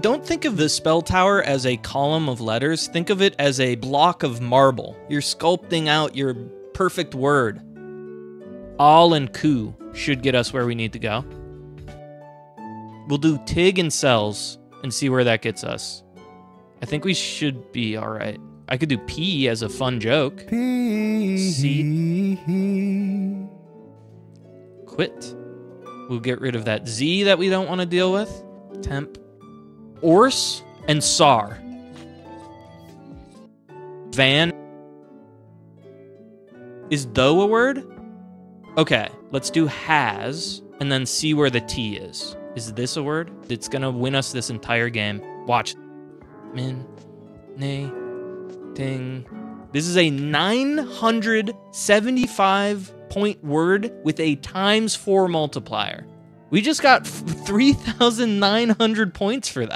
don't think of the spell tower as a column of letters. Think of it as a block of marble. You're sculpting out your perfect word. All and coup should get us where we need to go. We'll do Tig and cells and see where that gets us. I think we should be all right. I could do P as a fun joke. C. Quit. We'll get rid of that Z that we don't want to deal with. Temp. Ors and Sar. Van. Is though a word? Okay, let's do has and then see where the T is. Is this a word? It's gonna win us this entire game. Watch. Min. Nay. Ting. This is a 975 point word with a times four multiplier. We just got 3,900 points for that.